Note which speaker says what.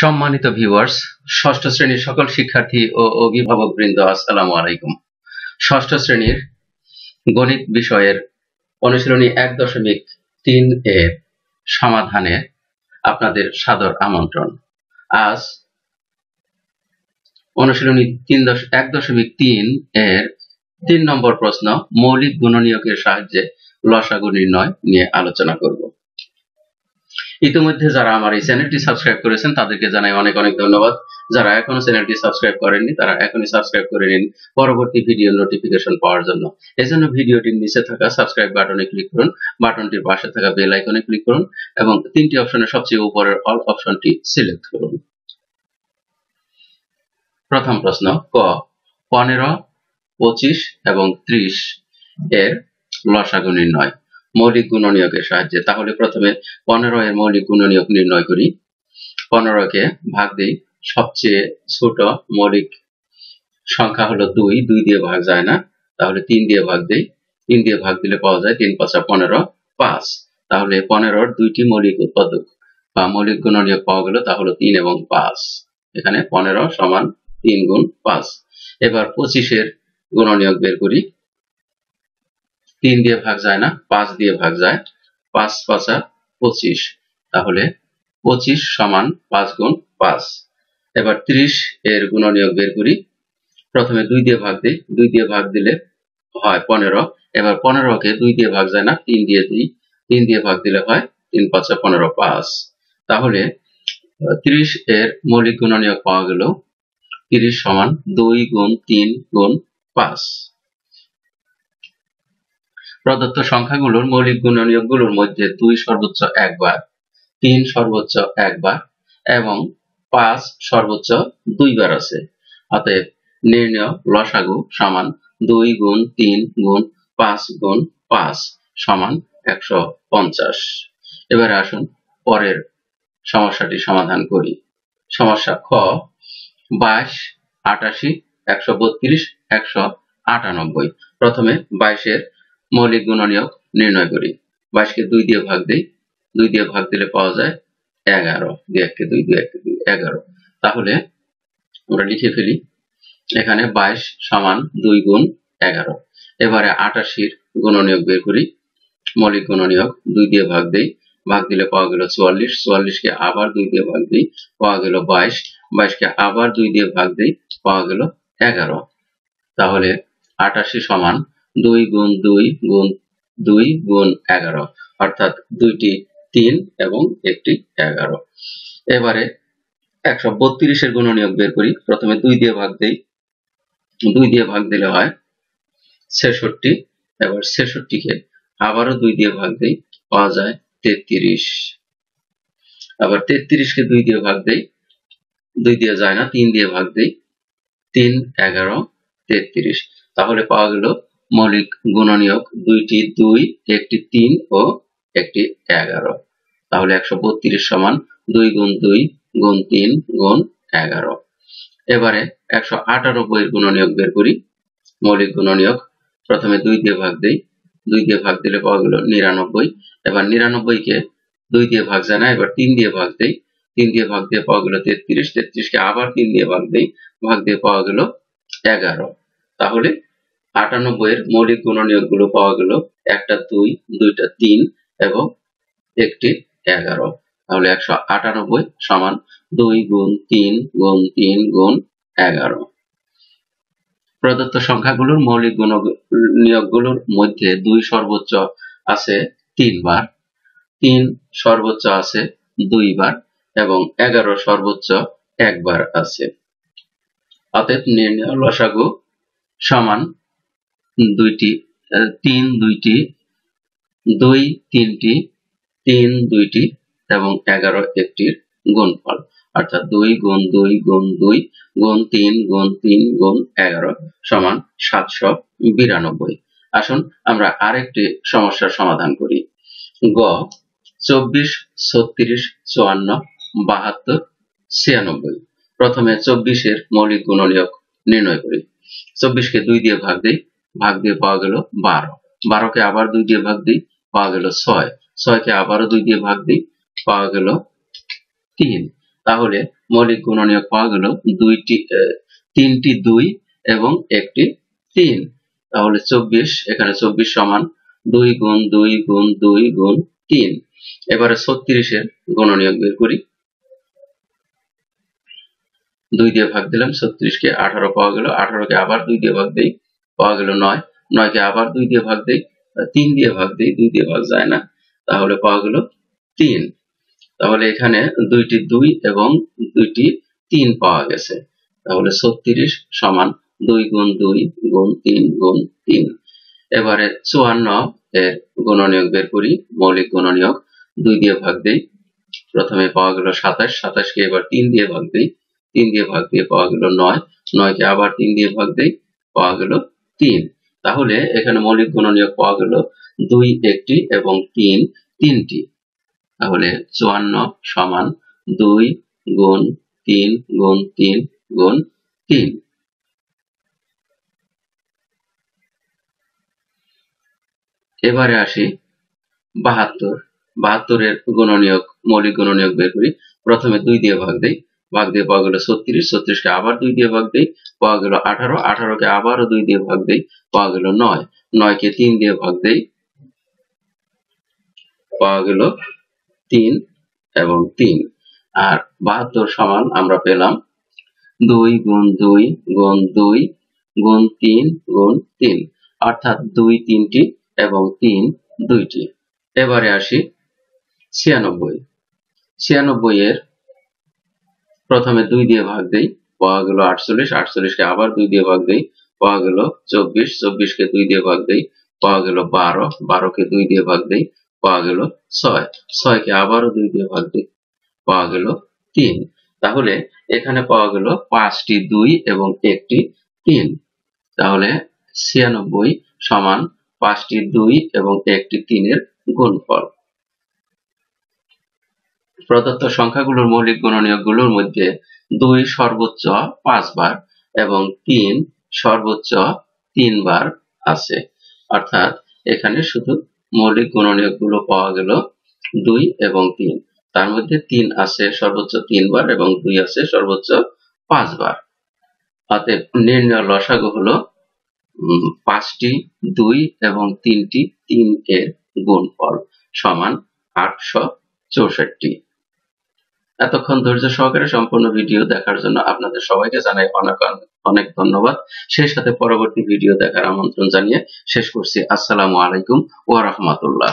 Speaker 1: সম্মানিত ভিউয়ার্স ষষ্ঠ শ্রেণির সকল শিক্ষার্থী ও অভিভাবক বৃন্দ আসসালামু আলাইকুম। ষষ্ঠ শ্রেণির গণিত বিষয়ের অনুশীলনী এক দশমিক তিন এর সমাধানে আপনাদের সাদর আমন্ত্রণ। আজ অনুশীলনী তিন দশ, এক দশমিক তিন এর তিন নম্বর প্রশ্ন, মৌলিক গুণনীয়কের সাহায্যে লসাগু নির্ণয় নিয়ে আলোচনা করব। ইতিমধ্যে যারা আমার এই চ্যানেলটি সাবস্ক্রাইব করেছেন, তাদেরকে জানাই অনেক অনেক ধন্যবাদ। যারা এখনও চ্যানেলটি সাবস্ক্রাইব করেননি, তারা এখনই সাবস্ক্রাইব করে নিন পরবর্তী ভিডিও নোটিফিকেশন পাওয়ার জন্য। এজন্য ভিডিওটির নিচে থাকা সাবস্ক্রাইব বাটনে ক্লিক করুন, বাটনটির পাশে থাকা বেল আইকনে ক্লিক করুন এবং তিনটি অপশনের সবচেয়ে উপরের অল অপশনটি সিলেক্ট করুন। প্রথম প্রশ্ন, ক, পনেরো, পঁচিশ এবং ত্রিশ এর লসাগু নির্ণয়। মৌলিক গুণনীয়কের সাহায্যে। তাহলে প্রথমে পনেরো এর মৌলিক গুণনীয়ক নির্ণয় করি। পনেরোকে ভাগ দিই। সবচেয়ে ছোট মৌলিক সংখ্যা হলো দুই। দুই দিয়ে ভাগ যায় না। তাহলে তিন দিয়ে ভাগ দিই। তিন দিয়ে ভাগ দিলে পাওয়া যায় তিন পাঁচা পনেরো, পাঁচ। তাহলে পনেরোর দুইটি মৌলিক উৎপাদক বা মৌলিক গুণনীয়ক পাওয়া গেল, তা হলো তিন এবং পাঁচ। এখানে পনেরো সমান তিন গুণ পাঁচ। এবার পঁচিশের গুণনীয়ক বের করি। তিন দিয়ে ভাগ যায় না, পাঁচ দিয়ে ভাগ যায়, পাঁচ পাঁচা পঁচিশ। তাহলে পঁচিশ সমান পাঁচ গুণ পাঁচ। এবার ত্রিশ এর গুণনীয়ক বের করি। প্রথমে দুই দিয়ে ভাগ দিই। দুই দিয়ে ভাগ দিলে হয় পনেরো। এবার পনেরোকে দুই দিয়ে ভাগ যায় না, তিন দিয়ে দিই। তিন দিয়ে ভাগ দিলে হয় তিন পাঁচা পনেরো পাঁচ। তাহলে ত্রিশ এর মৌলিক গুণনীয়ক পাওয়া গেল তিরিশ সমান দুই গুণ তিন গুণ পাঁচ। প্রদত্ত সংখ্যাগুলোর মৌলিক গুণনীয়কগুলোর মধ্যে দুই সর্বোচ্চ একবার, তিন সর্বোচ্চ একবার এবং পাঁচ সর্বোচ্চ দুইবার আছে। অতএব নির্ণয় লসাগু সমান দুই গুণ তিন গুণ পাঁচ গুণ পাঁচ সমান একশো পঞ্চাশ। এবারে আসুন পরের সমস্যাটি সমাধান করি। সমস্যা খ, বাইশ, আটাশি, একশো বত্রিশ, একশো আটানব্বই। প্রথমে বাইশের মৌলিক গুণনীয়ক নির্ণয় করি। বাইশকে দুই দিয়ে ভাগ দিই। দুই দিয়ে ভাগ দিলে পাওয়া যায় এগারো। দুই এককে দুই দুই এককে দুই, এগারো। তাহলে আমরা লিখে ফেলি, এখানে বাইশ সমান দুই গুণ এগারো। এবারে আটাশির গুণনীয়ক বের করি। মৌলিক গুণনীয়ক দুই দিয়ে ভাগ দিই। ভাগ দিলে পাওয়া গেল চুয়াল্লিশ। চুয়াল্লিশকে আবার দুই দিয়ে ভাগ দিই, পাওয়া গেল বাইশ। বাইশকে আবার দুই দিয়ে ভাগ দিই, পাওয়া গেল এগারো। তাহলে আটাশি সমান দুই গুণ দুই গুণ দুই গুণ এগারো। অর্থাৎ দুইটি তিন এবং একটি এগারো। এবারে একশো বত্রিশের গুণনীয়ক বের করি। প্রথমে দুই দিয়ে ভাগ দেই। দুই দিয়ে ভাগ দিলে হয় ছেষট্টি। এবার ছেষট্টিকে আবারও দুই দিয়ে ভাগ দিই, পাওয়া যায় তেত্রিশ। আবার তেত্রিশকে দুই দিয়ে ভাগ দেই, দুই দিয়ে যায় না, তিন দিয়ে ভাগ দেই, তিন, এগারো, তেত্রিশ। তাহলে পাওয়া গেল মৌলিক গুণনীয়ক দুইটি দুই, একটি তিন ও একটি এগারো। তাহলে একশো বত্রিশ সমান দুই গুণ দুই গুণ তিন গুণ এগারো। এবারে একশো আটানব্বই এর গুণনীয়ক বের করি। মৌলিক গুণনীয়ক প্রথমে দুই দিয়ে ভাগ দিই। দুই দিয়ে ভাগ দিলে পাওয়া গেল নিরানব্বই। এবার নিরানব্বইকে দুই দিয়ে ভাগ যায় না এবার তিন দিয়ে ভাগ দেই। তিন দিয়ে ভাগ দিয়ে পাওয়া গেল তেত্রিশ। তেত্রিশকে আবার তিন দিয়ে ভাগ দেই। ভাগ দিয়ে পাওয়া গেল এগারো। তাহলে আটানব্বই এর মৌলিক গুণনীয়কগুলো পাওয়া গেল। একটা, দুই, দুইটা, তিন এবং একটি, এগারো। তাহলে একশো আটানব্বই সমান দুই গুণ তিন গুণ তিন গুণ এগারো। প্রদত্ত সংখ্যাগুলোর মৌলিক গুণ নিয়োগগুলোর মধ্যে দুই সর্বোচ্চ আছে তিনবার, তিন সর্বোচ্চ আছে দুইবার এবং এগারো সর্বোচ্চ একবার আছে। অতএব নির্ণয় লসাগু সমান দুইটি তিন দুইটি, দুই তিনটি, তিন দুইটি এবং এগারো একটির গুণফল। অর্থাৎ দুই গুণ দুই গুণ দুই গুণ তিন গুণ তিন গুণ এগারো সমান সাতশো বিরানব্বই। আসুন আমরা আরেকটি সমস্যার সমাধান করি। গ, চব্বিশ, ছত্রিশ, চুয়ান্ন, বাহাত্তর, ছিয়ানব্বই। প্রথমে চব্বিশের মৌলিক গুণনীয়ক নির্ণয় করি। চব্বিশকে দুই দিয়ে ভাগ দিই। ভাগ দিয়ে পাওয়া গেল বারো। বারোকে আবার দুই দিয়ে ভাগ দিই, পাওয়া গেল ছয়। ছয়কে আবারও দুই দিয়ে ভাগ দিই, পাওয়া গেল তিন। তাহলে মৌলিক গুণনীয়ক পাওয়া গেল দুইটি তিনটি দুই এবং একটি তিন। তাহলে চব্বিশ, এখানে চব্বিশ সমান দুই গুণ দুই গুণ দুই গুণ তিন। এবারে ছত্রিশের গণনীয়ক বের করি। দুই দিয়ে ভাগ দিলাম, ছত্রিশকে আঠারো পাওয়া গেল, আঠারোকে আবার দুই দিয়ে ভাগ দিই পাওয়া গেল নয়। নয়কে আবার দুই দিয়ে ভাগ দিই, তিন দিয়ে ভাগ দিই, দুই দিয়ে ভাগ যায় না। তাহলে পাওয়া গেল তিন। তাহলে এখানে দুইটি দুই এবং দুইটি তিন পাওয়া গেছে। তাহলে ছত্রিশ সমান দুই গুণ দুই গুণ তিন গুণ তিন। এবারে চুয়ান্ন এর গুণনীয়ক বের করি, মৌলিক গুণনীয়ক দুই দিয়ে ভাগ দিই। প্রথমে পাওয়া গেল সাতাশ, সাতাশকে এবার তিন দিয়ে ভাগ দিই। তিন দিয়ে ভাগ দিয়ে পাওয়া গেল নয়। নয়কে আবার তিন দিয়ে ভাগ দিই, পাওয়া গেল তিন। তাহলে এখানে মৌলিক গুণনীয়ক পাওয়া গেল দুই একটি এবং তিন তিনটি। তাহলে চুয়ান্ন সমান দুই গুণ তিন গুণ তিন গুণ তিন। এবারে আসি বাহাত্তর। বাহাত্তরের গুণনীয়ক, মৌলিক গুণনীয়ক বের করি। প্রথমে দুই দিয়ে ভাগ দেই। ভাগ দিয়ে পাওয়া গেল ছত্রিশ, ছত্রিশকে আবার দুই দিয়ে ভাগ দেই পাওয়া গেল আঠারো, আঠারোকে আবারও দুই দিয়ে ভাগ দেই পাওয়া গেল নয়, নয়কে তিন দিয়ে ভাগ দেই পাওয়া গেল তিন এবং তিন। আর বাহাত্তর সমান আমরা পেলাম দুই গুণ দুই গুণ দুই গুণ তিন গুণ তিন, অর্থাৎ দুই তিনটি এবং তিন দুইটি। এবারে আসি ছিয়ানব্বই। ছিয়ানব্বই এর প্রথমে দুই দিয়ে ভাগ দেই পাওয়া গেল আটচল্লিশ, আটচল্লিশকে আবার দুই দিয়ে ভাগ দেই পাওয়া গেল চব্বিশ, চব্বিশকে দুই দিয়ে ভাগ দেই পাওয়া গেল বারো, বারোকে দুই দিয়ে ভাগ দেই পাওয়া গেল ছয়, ছয়কে আবারও দুই দিয়ে ভাগ দিই পাওয়া গেল তিন। তাহলে এখানে পাওয়া গেল পাঁচটি দুই এবং একটি তিন। তাহলে ছিয়ানব্বই সমান পাঁচটি দুই এবং একটি তিনের গুণফল। প্রদত্ত সংখ্যাগুলোর মৌলিক গুণনীয়কগুলোর মধ্যে দুই সর্বোচ্চ পাঁচবার এবং তিন সর্বোচ্চ তিনবার আছে। অর্থাৎ এখানে শুধু মৌলিক গুণনীয়কগুলো পাওয়া গেল দুই এবং তিন। তার মধ্যে তিন আছে সর্বোচ্চ তিনবার এবং দুই আছে সর্বোচ্চ পাঁচবার। অতএব নির্ণয় লসাগু হলো পাঁচটি, দুই এবং তিনটি তিন এর গুণফল সমান আটশো চৌষট্টি। এতক্ষণ ধৈর্য সহকারে সম্পূর্ণ ভিডিও দেখার জন্য আপনাদের সবাইকে জানাই অনেক অনেক ধন্যবাদ। সেই সাথে পরবর্তী ভিডিও দেখার আমন্ত্রণ জানিয়ে শেষ করছি। আসসালামু আলাইকুম ওয়া রাহমাতুল্লাহ।